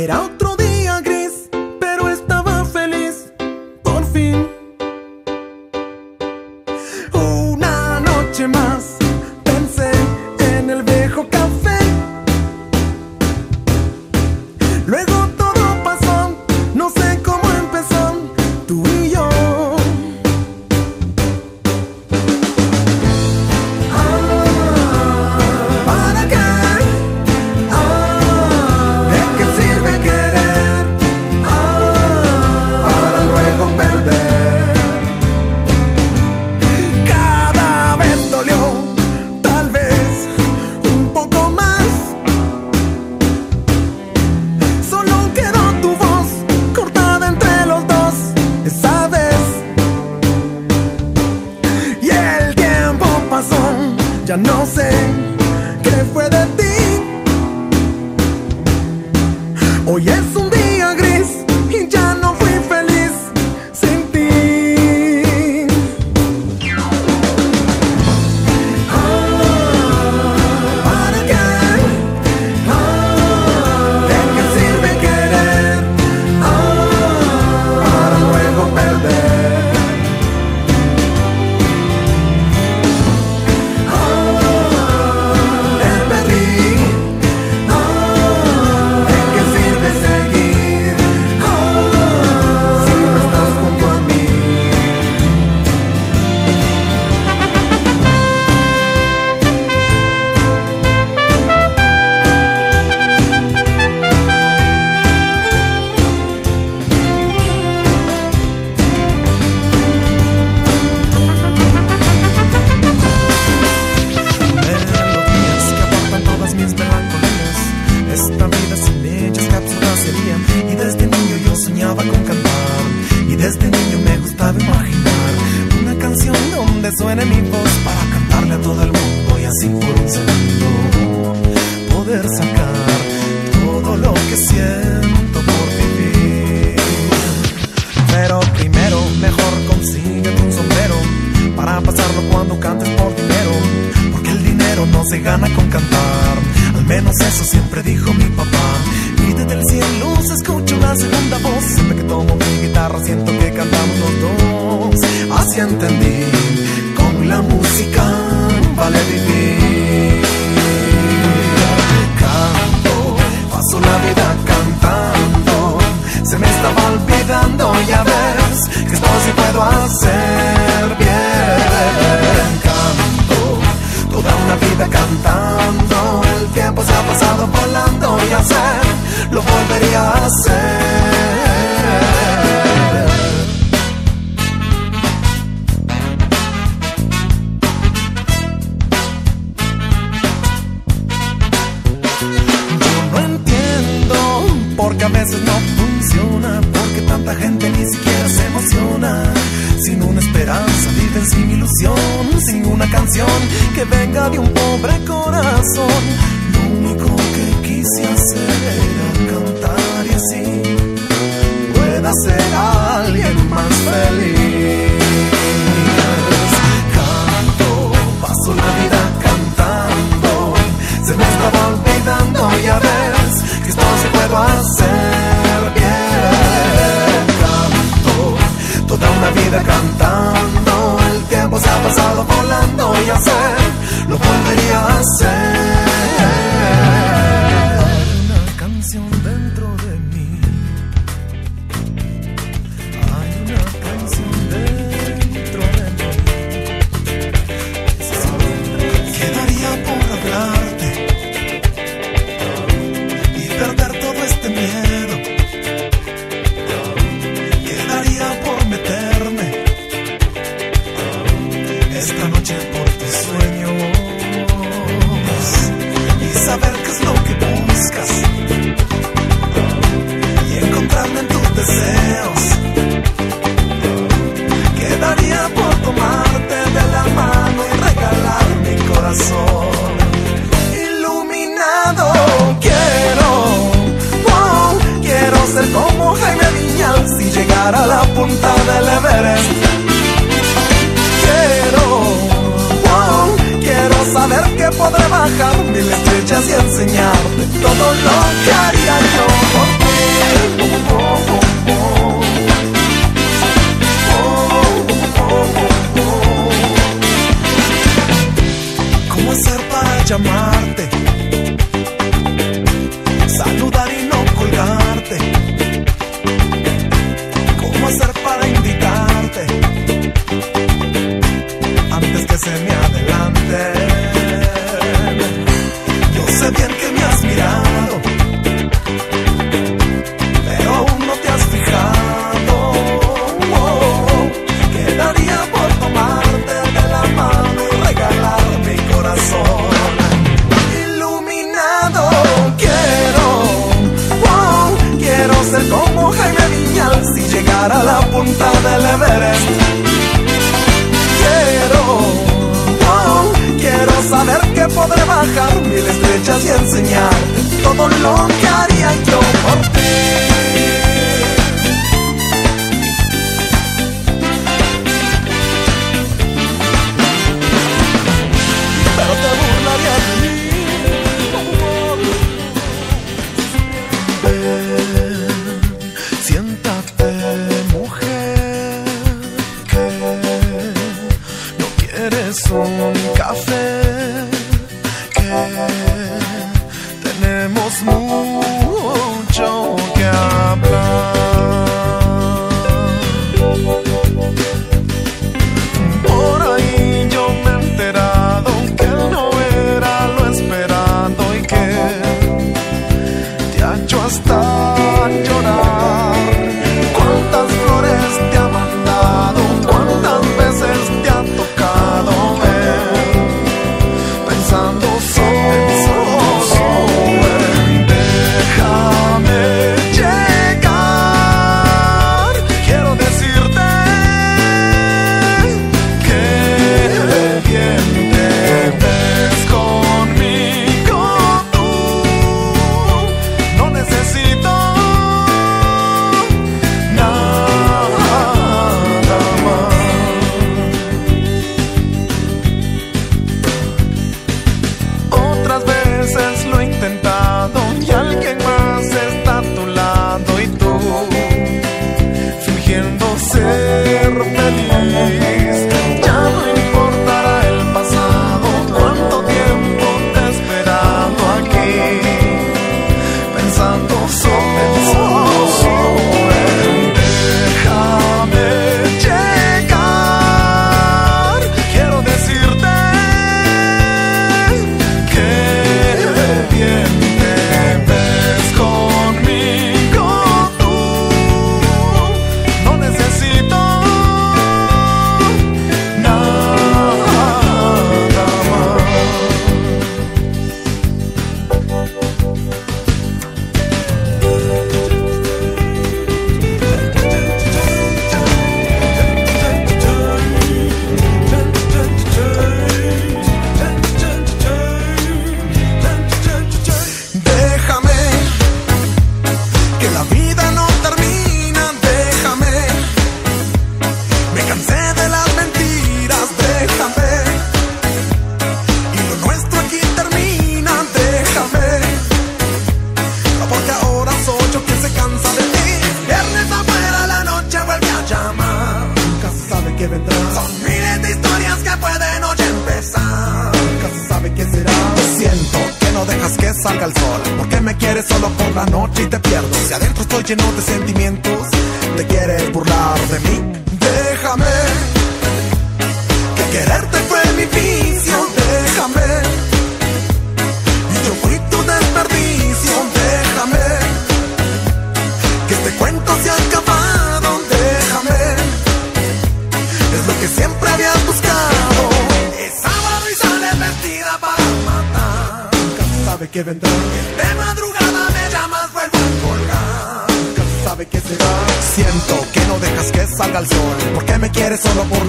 Era otro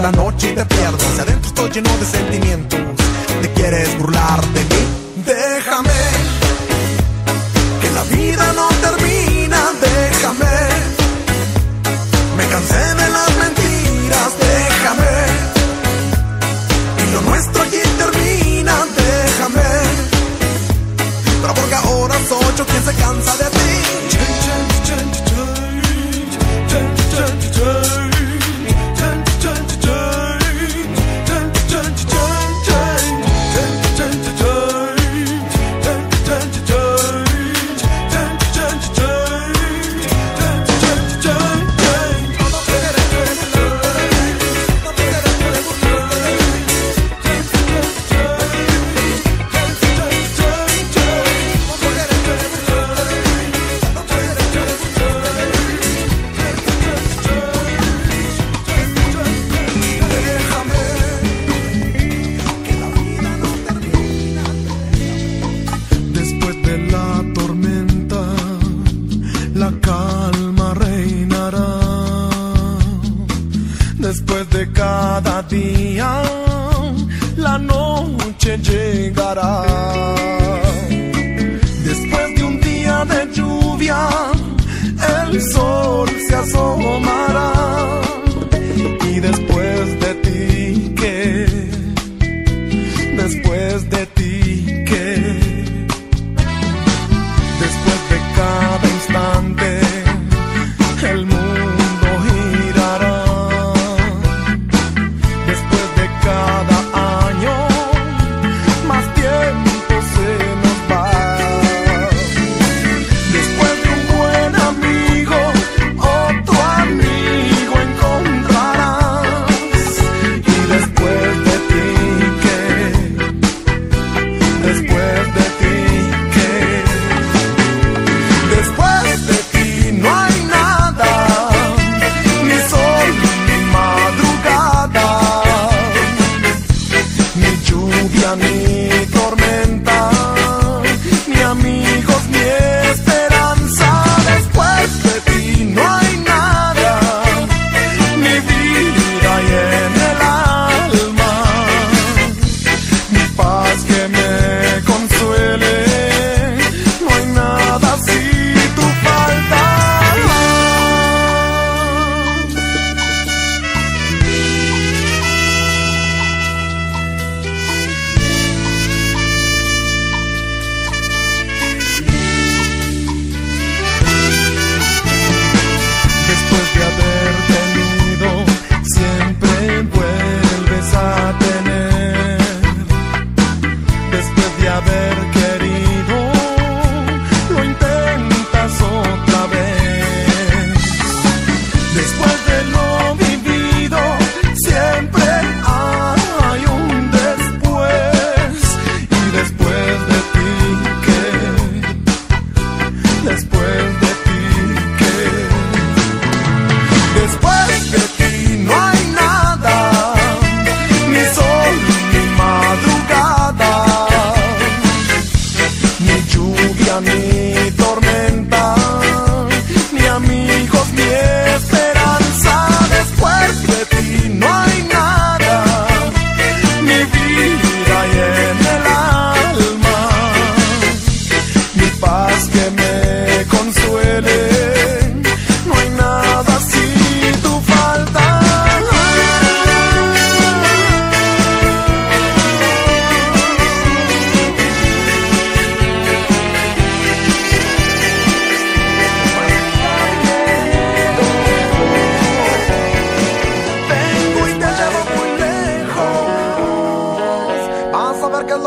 la noche y te pierdas. Adentro estoy lleno de sentimientos llegará. Después de un día de lluvia, el sol se asoma.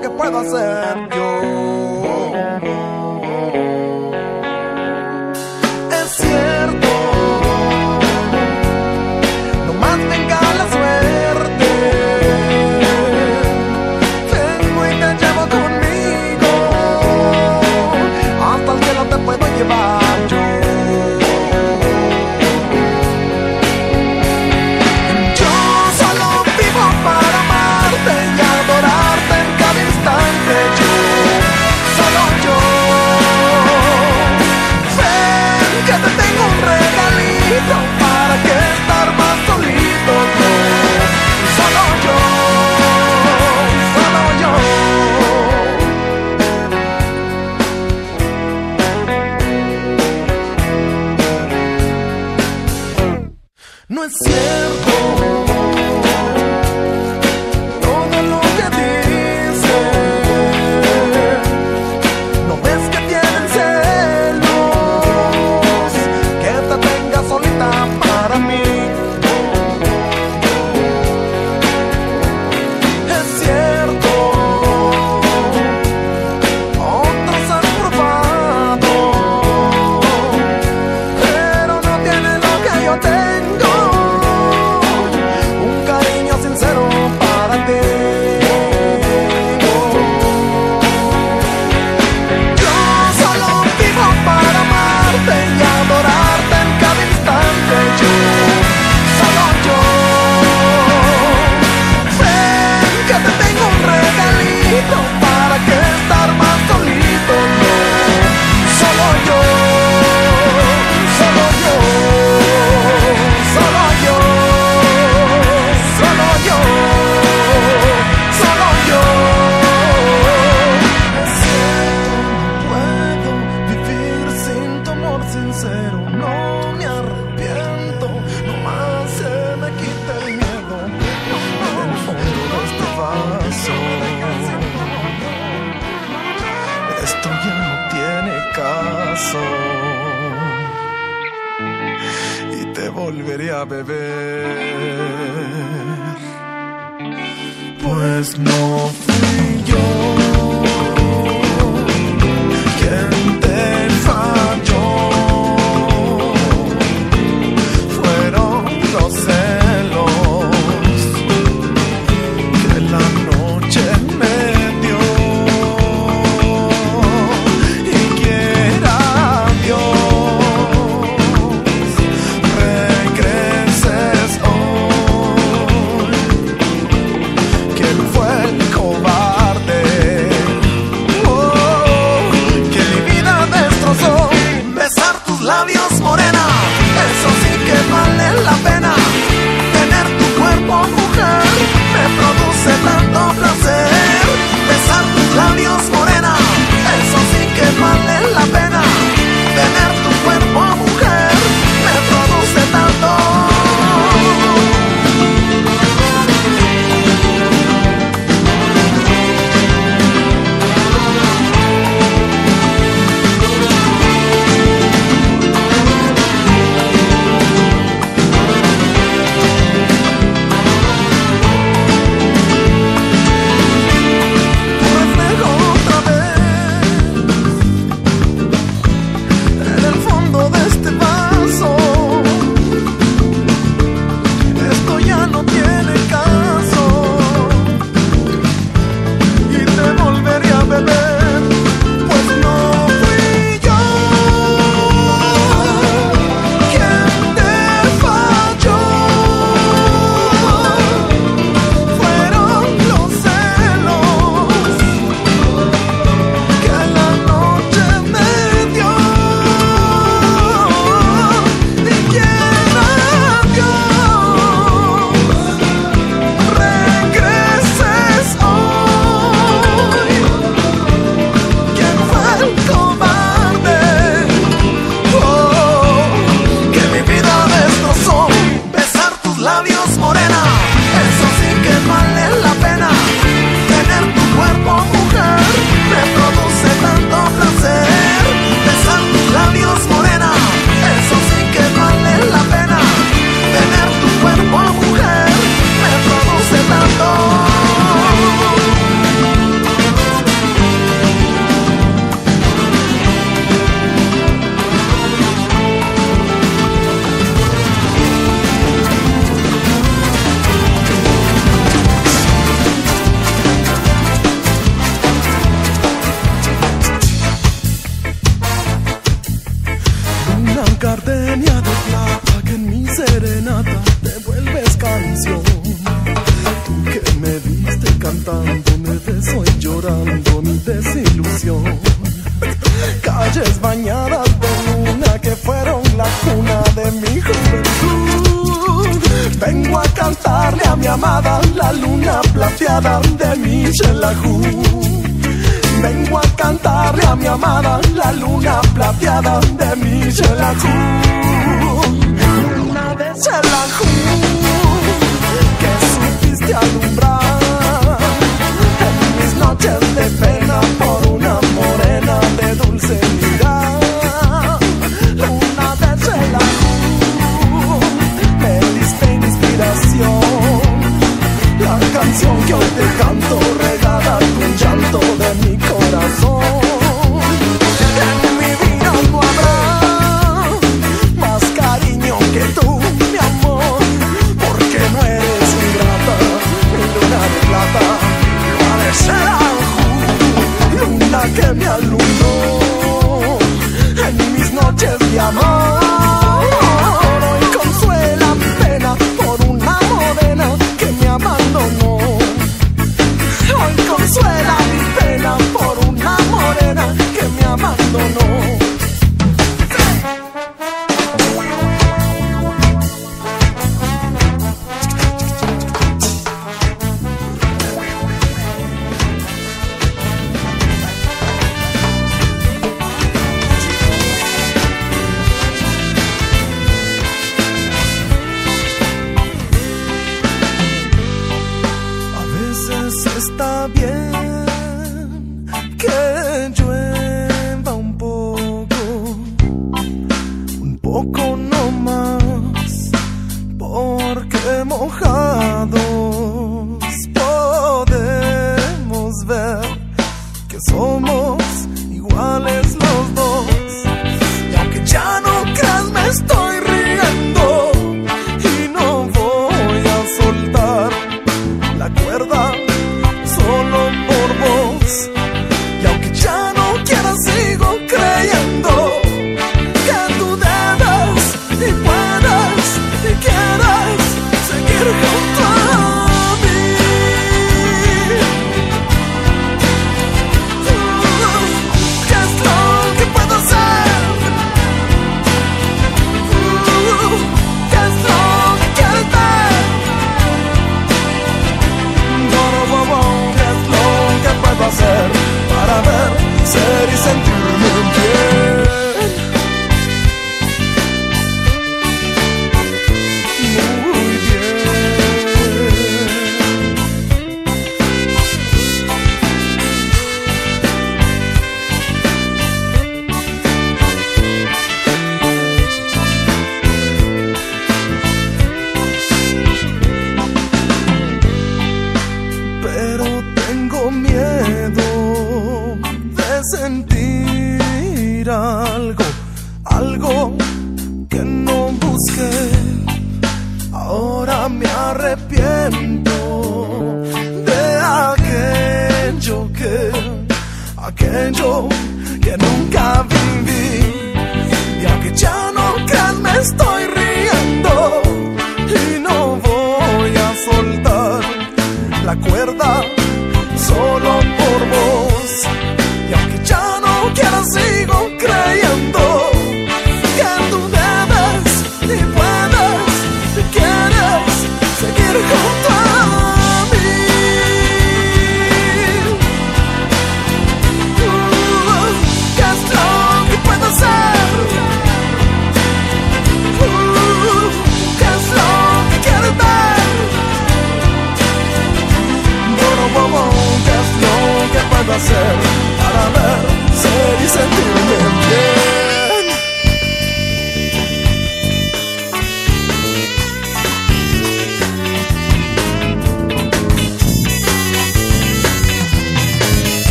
que puedo hacer yo. Labios, labios, morena.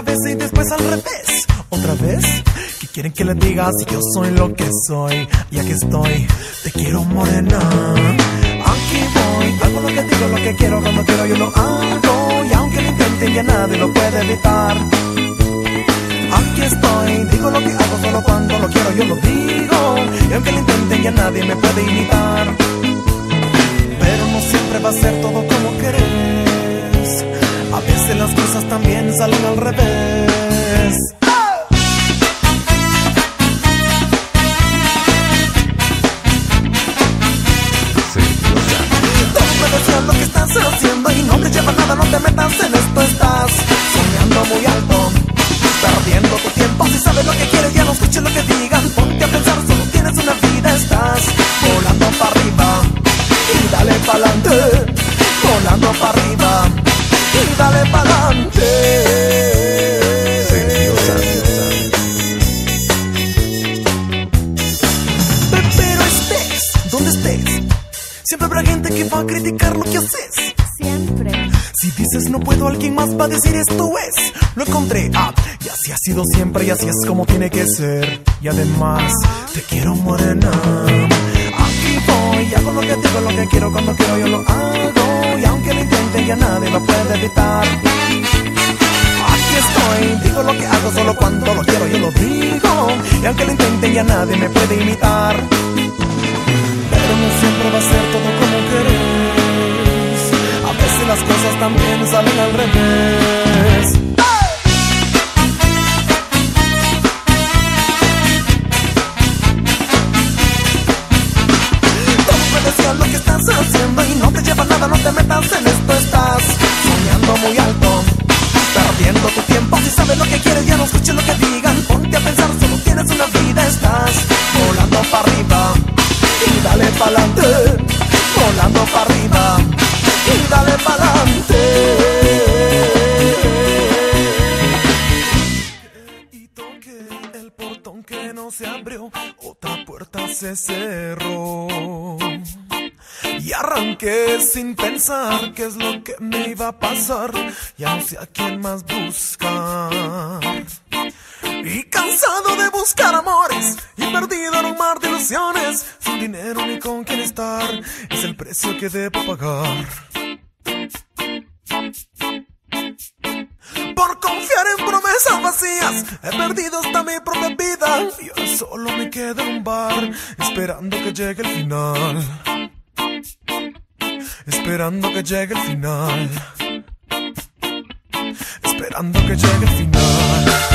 Cabeza y después al revés. Otra vez, que quieren que les diga si yo soy lo que soy. Y aquí estoy, te quiero morena. Aquí voy, hago lo que digo, lo que quiero, cuando quiero yo lo hago. Y aunque lo intenten, ya nadie lo puede evitar. Aquí estoy, digo lo que hago solo cuando lo quiero, yo lo digo. Y aunque lo intenten, ya nadie me puede imitar. Pero no siempre va a ser todo como querés. A veces las cosas también salen al revés. Me decían lo que estás haciendo y no te lleva nada, no te metas en esto, estás dale pa'lante. Pero estés donde estés, siempre habrá gente que va a criticar lo que haces. Siempre. Si dices no puedo, alguien más va a decir esto es. Lo encontré, ah, y así ha sido siempre y así es como tiene que ser. Y además, te quiero morena. Aquí voy, hago lo que digo, lo que quiero, cuando quiero yo lo hago. Y aunque lo intenten, ya nadie lo puede evitar. Aquí estoy, digo lo que hago solo cuando lo quiero, yo lo digo. Y aunque lo intenten, ya nadie me puede imitar. Pero no siempre va a ser todo como querés. A veces las cosas también salen al revés. Te metas en esto, estás soñando muy alto, perdiendo tu tiempo. Si sabes lo que quieres, ya no escuches lo que digan. Ponte a pensar, solo tienes una vida, estás volando para arriba y dale pa'lante, volando para arriba y dale pa'lante. Y toqué el portón que no se abrió, otra puerta se cerró. Y arranqué sin pensar qué es lo que me iba a pasar. Ya no sé a quién más buscar. Y cansado de buscar amores y perdido en un mar de ilusiones, sin dinero ni con quién estar, es el precio que debo pagar. Por confiar en promesas vacías, he perdido hasta mi propia vida. Y ahora solo me quedo en un bar, esperando que llegue el final. Esperando que llegue el final. Esperando que llegue el final.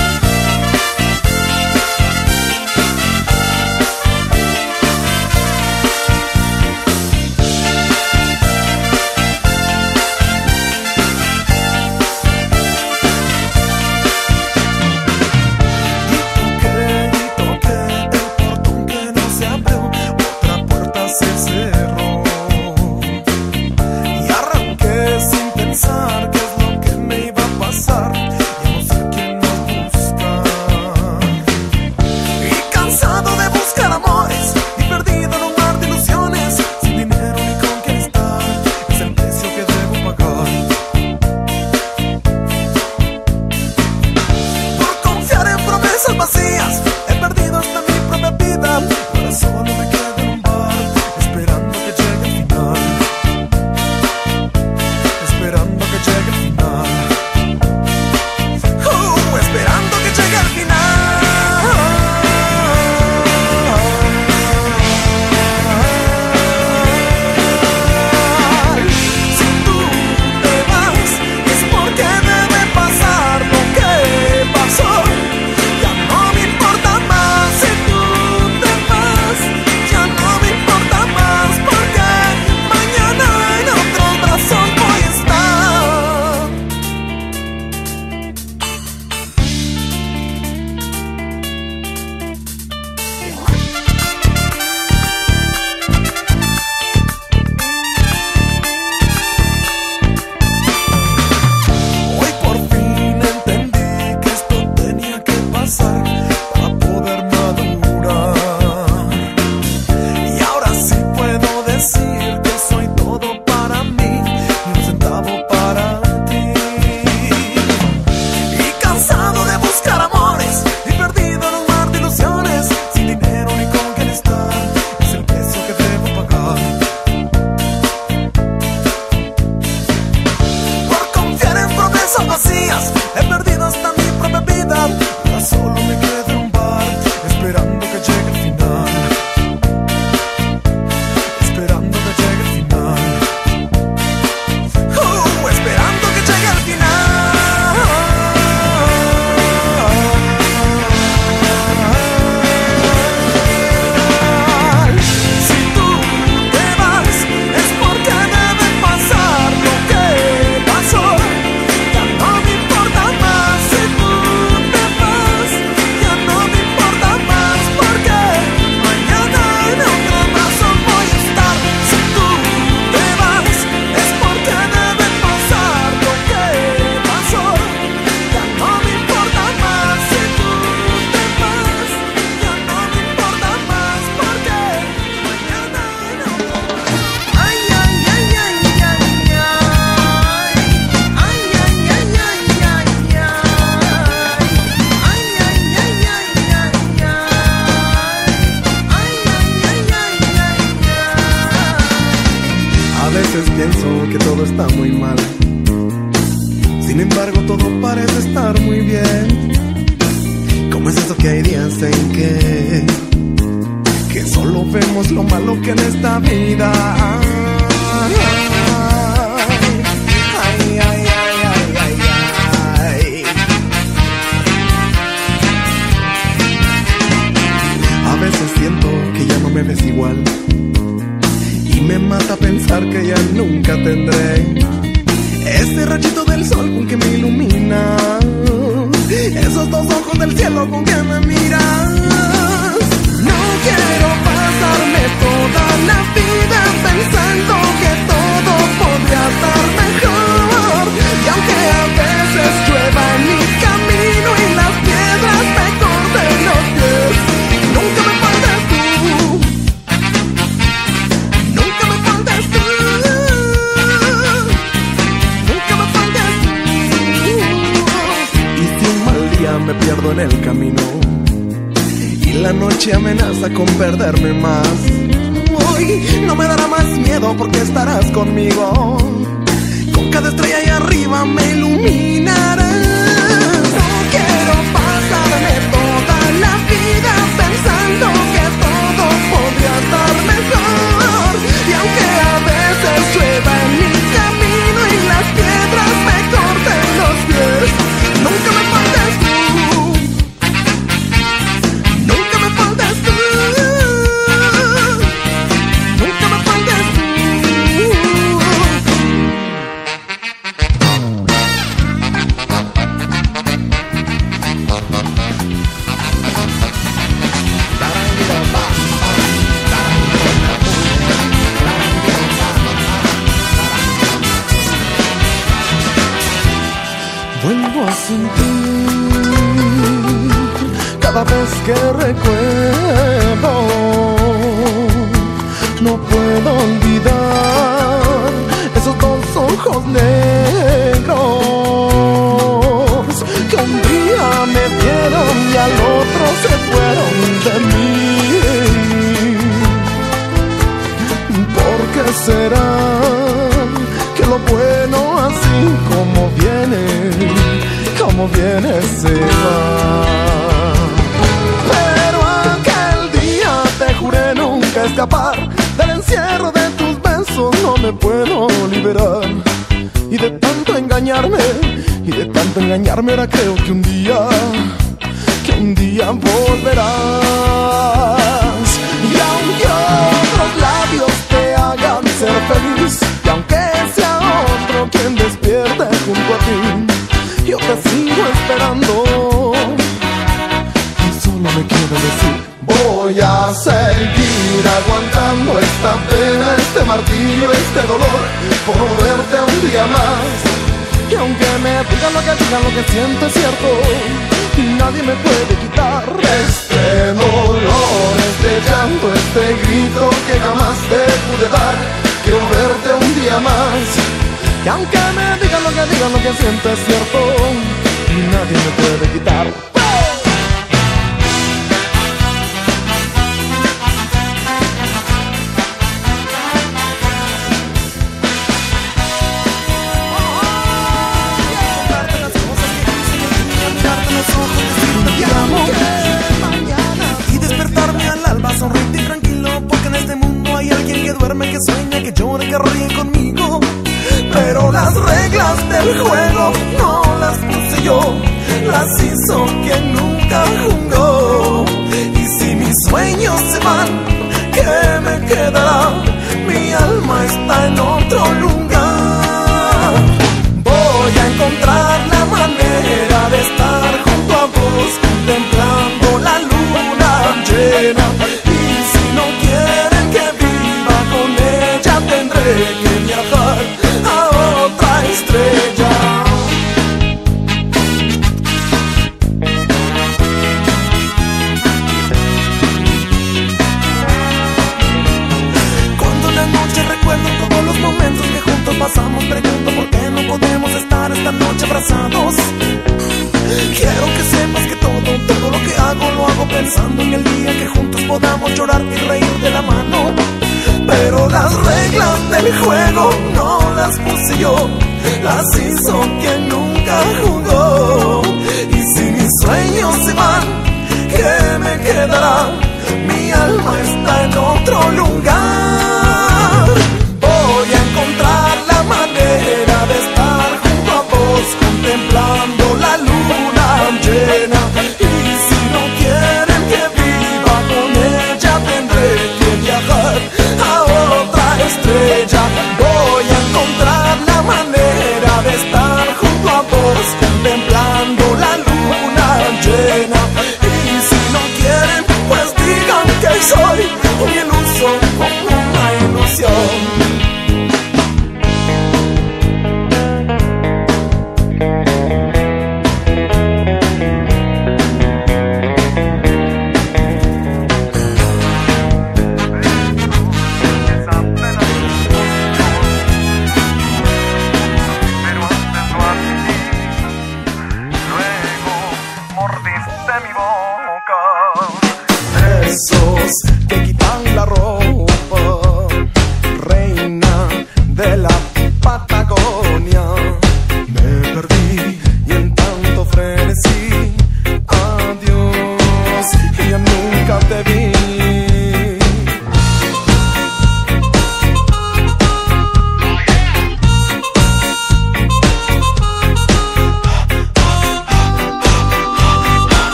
Dos ojos del cielo con que me miras. No quiero pasarme toda la vida pensando que todo podría estar mejor. Y aunque a veces en el camino y la noche amenaza con perderme más, hoy no me dará más miedo porque estarás conmigo. Con cada estrella ahí arriba me iluminarás. No quiero pasarme toda la vida pensando que todo podría estar mejor. Ojos negros que un día me dieron y al otro se fueron de mí. ¿Por qué será que lo bueno así como viene, como viene se va? Pero aquel día te juré nunca escapar del encierro de tus besos, no me puedo liberar. Y de tanto engañarme, y de tanto engañarme ahora creo que un día, que un día volverás. Y aunque otros labios te hagan ser feliz, y aunque sea otro quien despierte junto a ti, yo te sigo esperando. Y solo me quiero decir, voy a seguir aguantando esta pena, este martirio, este dolor, por verte un día más. Y aunque me digan lo que digan, lo que siento es cierto, nadie me puede quitar este dolor, este llanto, este grito que jamás te pude dar. Quiero verte un día más. Y aunque me digan lo que digan, lo que siento es cierto, nadie me puede quitar.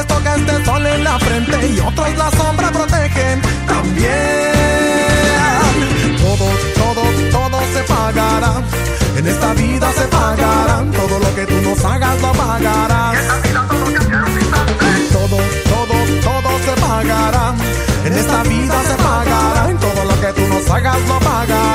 les toca este sol en la frente y otros la sombra protegen también. Todo, todo, todo se pagará. En esta vida se pagarán. Todo lo que tú nos hagas lo pagarás. Todo, todo, todo se pagará. En esta vida se pagarán. Todo lo que tú nos hagas lo pagarás.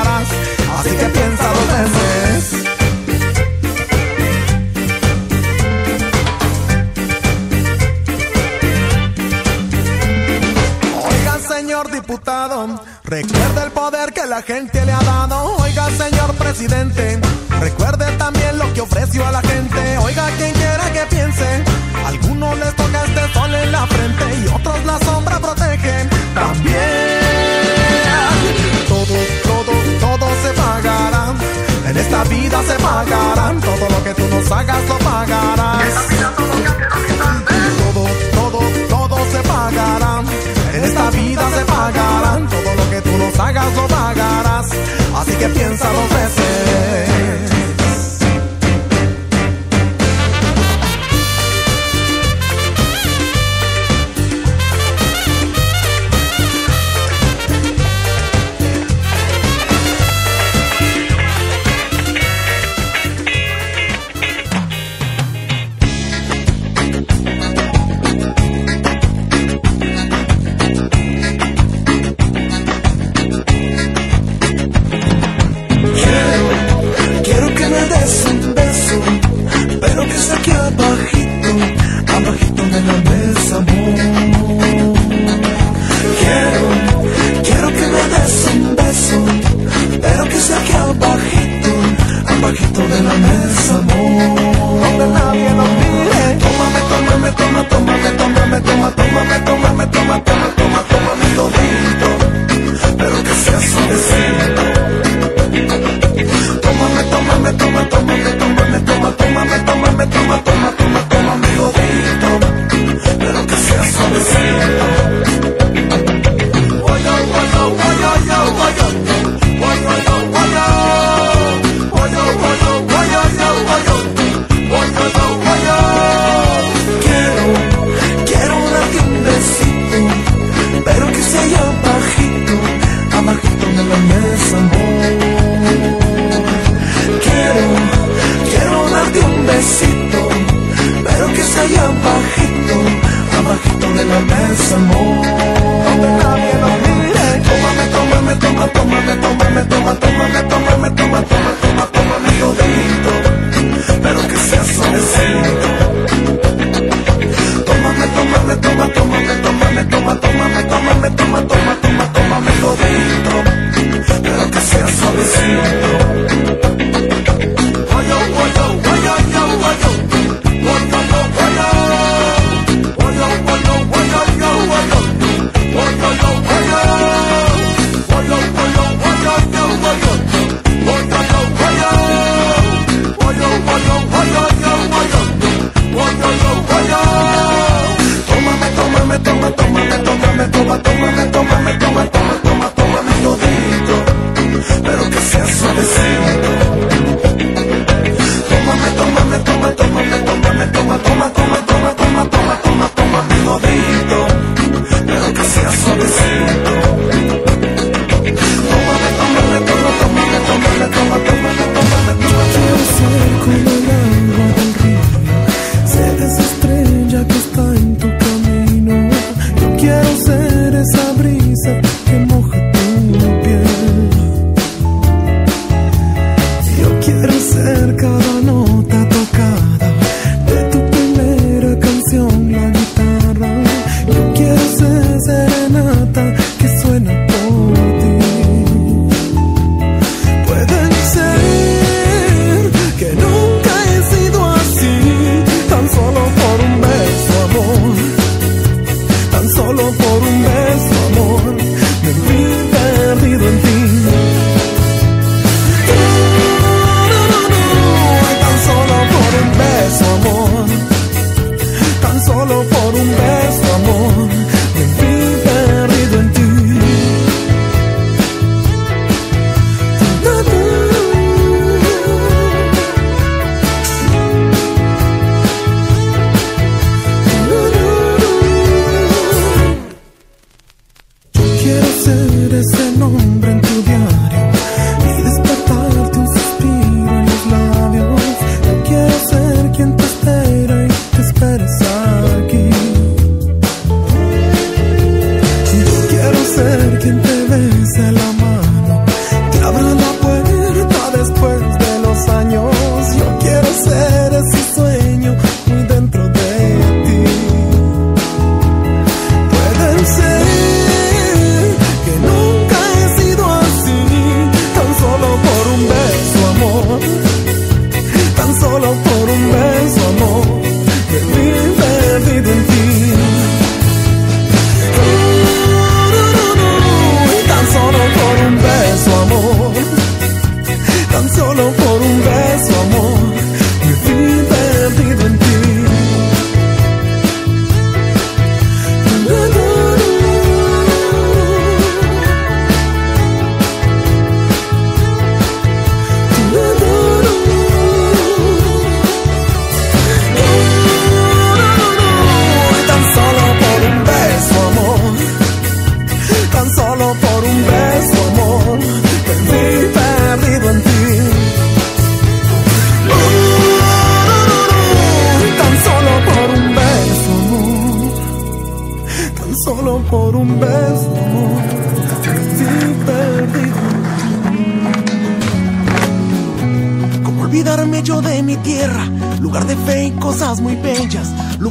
Recuerde el poder que la gente le ha dado, oiga señor presidente. Recuerde también lo que ofreció a la gente, oiga quien quiera que piense. Algunos les toca este sol en la frente y otros la sombra protegen. También todo todo todo se pagará En esta vida se pagarán, todo lo que tú nos hagas lo pagarás. esta vida se pagará. Todo lo que tú nos hagas lo pagarás. Así que piensa dos veces.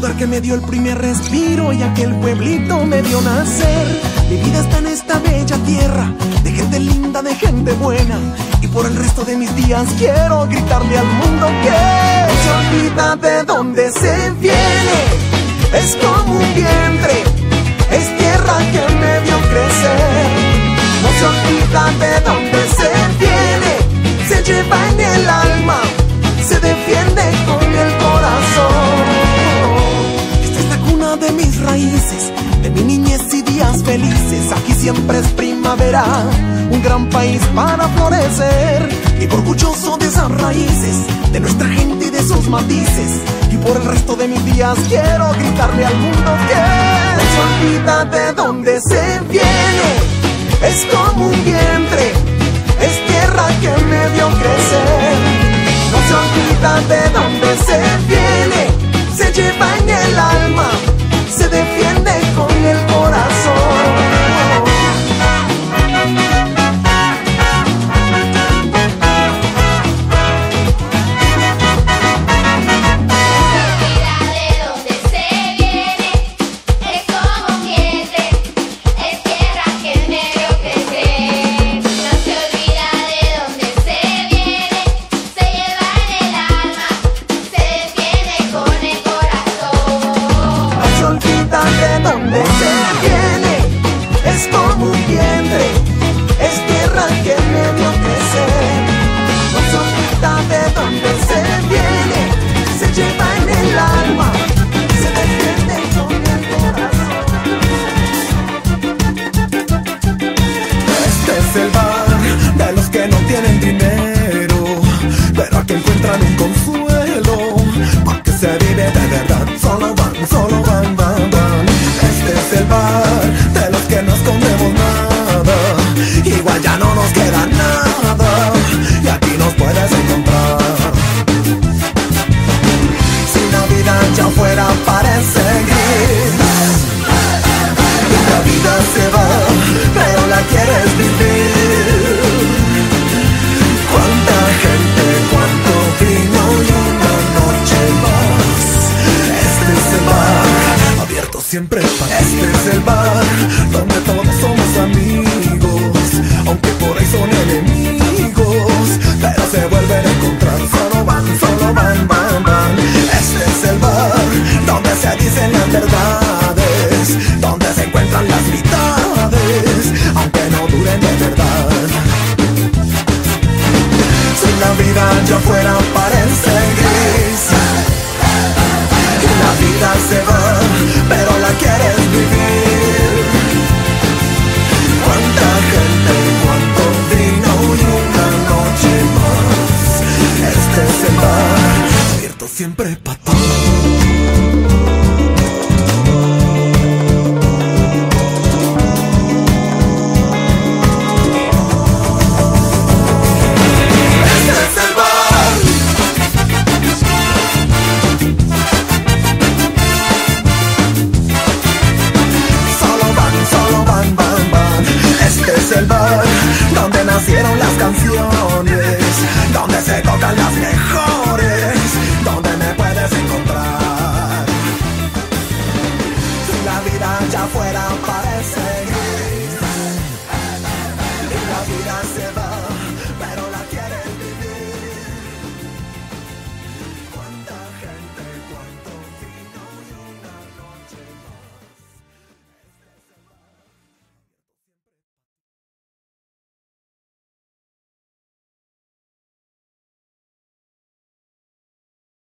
lugar que me dio el primer respiro y aquel pueblito me dio nacer. Mi vida está en esta bella tierra, de gente linda, de gente buena. Y por el resto de mis días quiero gritarle al mundo que no se olvida de dónde se viene. Es como un vientre, es tierra que me vio crecer. No se olvida de dónde se viene, se lleva en el raíces de mi niñez y días felices. Aquí siempre es primavera, un gran país para florecer. Y orgulloso de esas raíces, de nuestra gente y de sus matices. Y por el resto de mis días quiero gritarle al mundo que no se olvida de dónde se viene. Es como un vientre, es tierra que me dio crecer. No se olvida de dónde se viene, se lleva en el alma entiende.